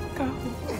Let go.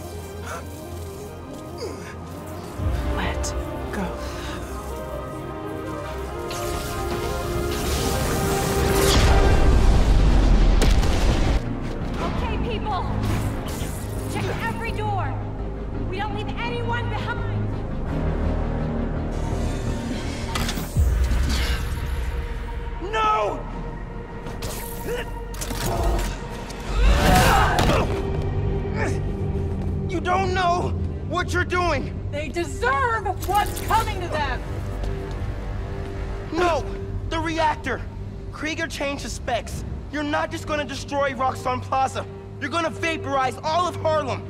Krieger changed the specs. You're not just gonna destroy Roxxon Plaza. You're gonna vaporize all of Harlem.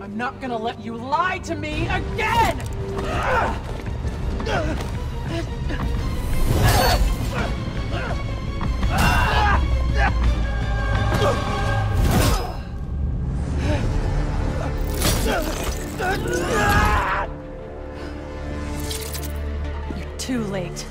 I'm not gonna let you lie to me again! You're too late.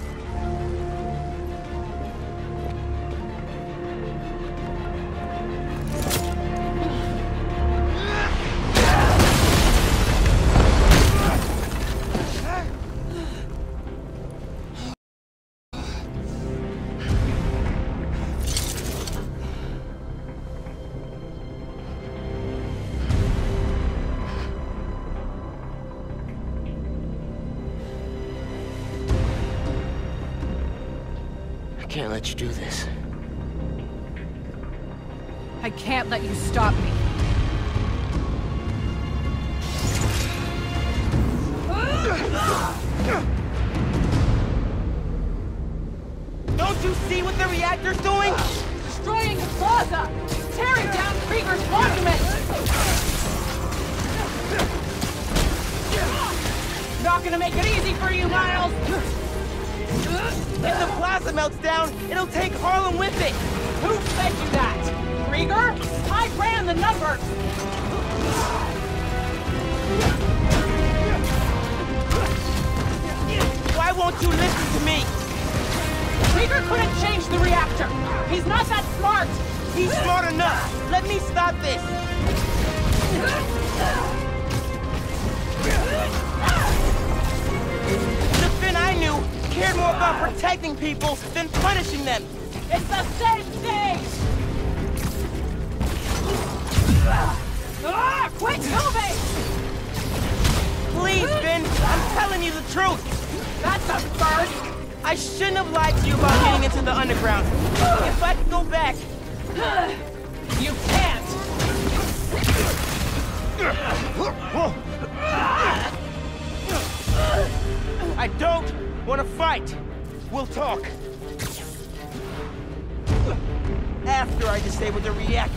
Can't let you do this. I can't let you stop me. Don't you see what the reactor's doing? Destroying the plaza! Tearing down Krieger's monument! Not gonna make it easy for you, Miles! If the plaza melts down, it'll take Harlem with it. Who fed you that? Krieger? I ran the numbers! Why won't you listen to me? Krieger couldn't change the reactor! He's not that smart! He's smart enough. Let me stop this. The Phin I knew cared more about protecting people than punishing them. It's the same thing! Ah, quit moving! Please, ah! Ben, I'm telling you the truth. That's a first! I shouldn't have lied to you about getting into the underground. Ah! If I could go back, ah! You can't! I don't want to fight. We'll talk. After I disable the reactor.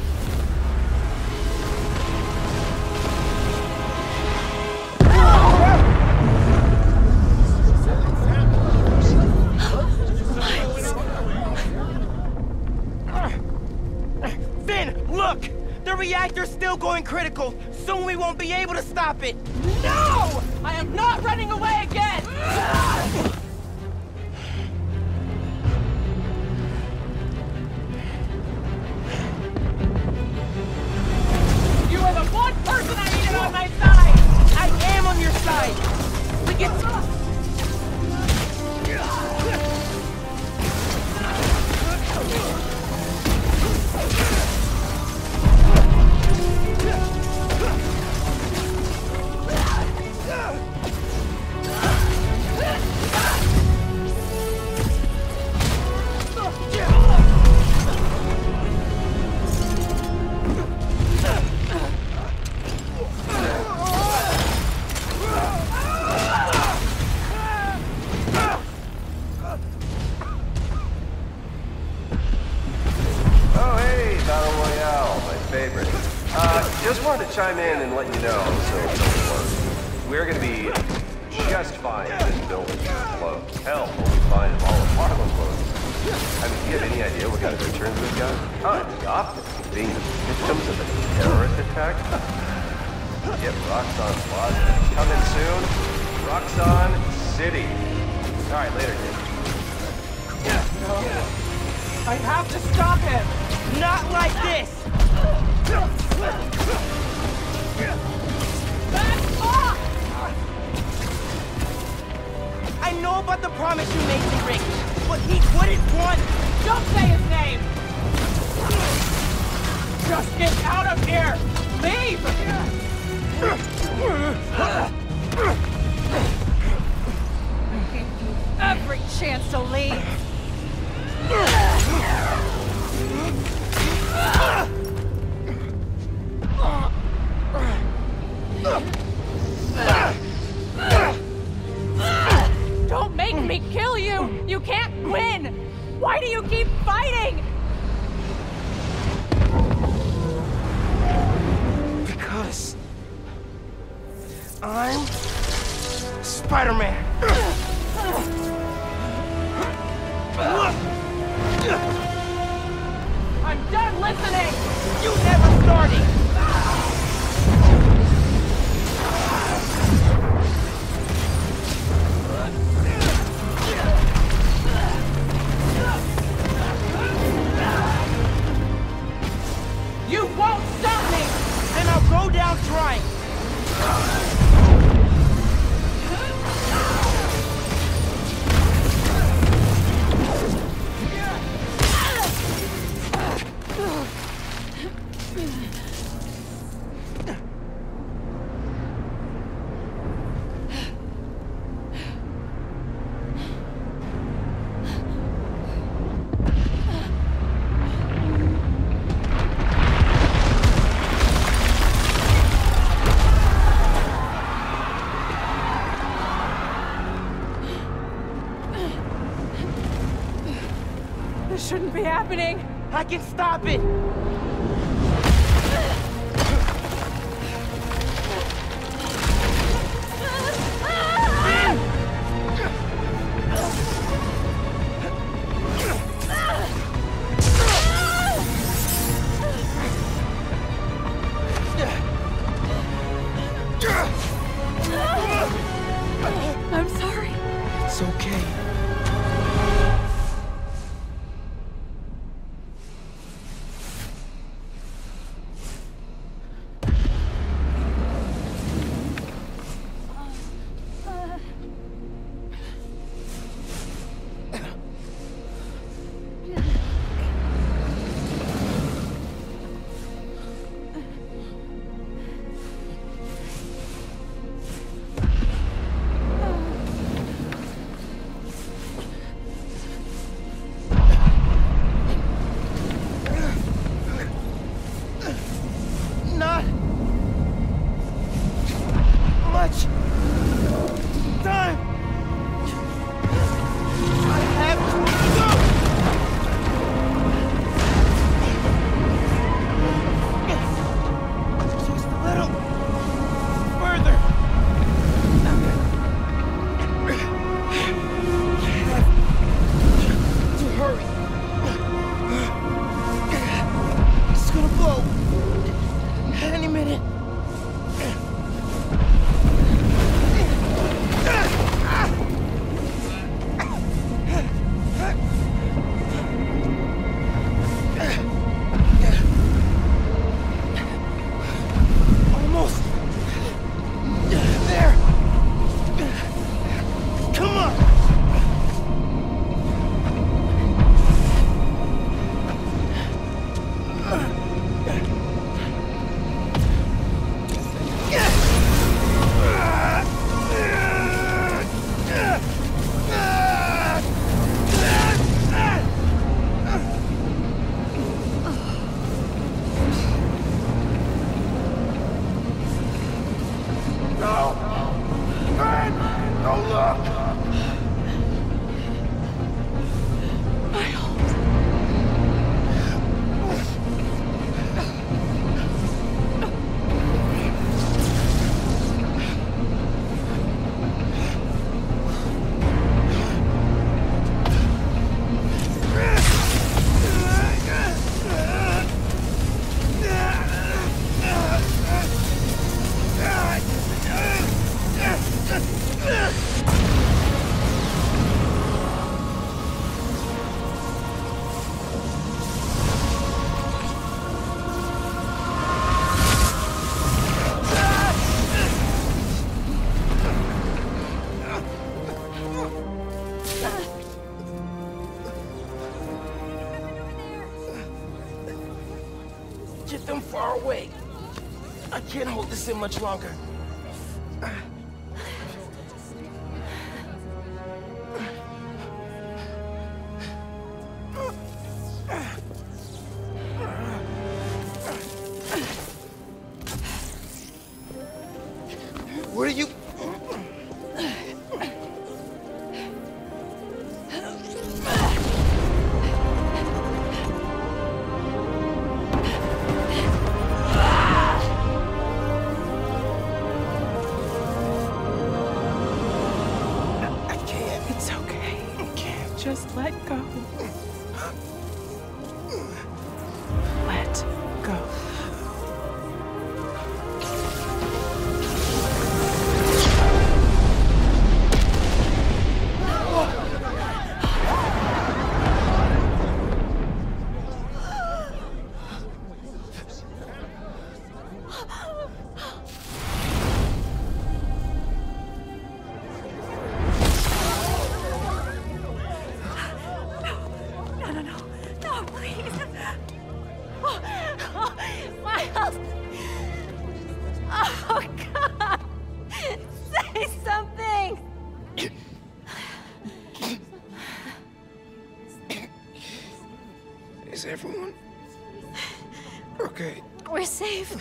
Phin, look! The reactor's still going critical. Soon we won't be able to stop it. No! I am not running away side. We get wanted to chime in and let you know, so. We're gonna be just fine if this building blows. Hell, we'll be fine if all of Harlem blows. I mean, do you have any idea what kind of returns we've got? Oh, Unadopt being the victims of a terrorist attack? Yep, Roxxon Plaza. Coming soon. Roxxon City. Alright, later, kid. I have to stop him! not like this. I know about the promise you made to Rick, but he wouldn't want... Don't say his name! Just get out of here! Leave! Every chance to leave! You! Can't win! Why do you keep fighting? Because I'm Spider-Man. I'm done listening! You never started. Shouldn't be happening! I can stop it. much. Far away. I can't hold this in much longer. Where are you? Let go. Okay? We're safe.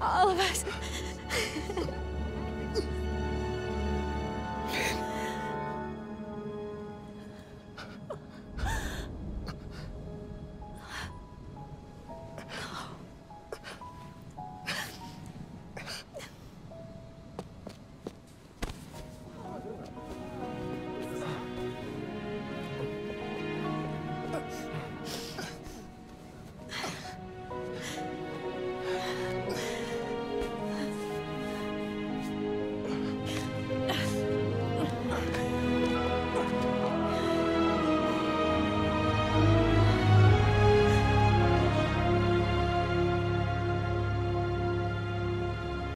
All of us.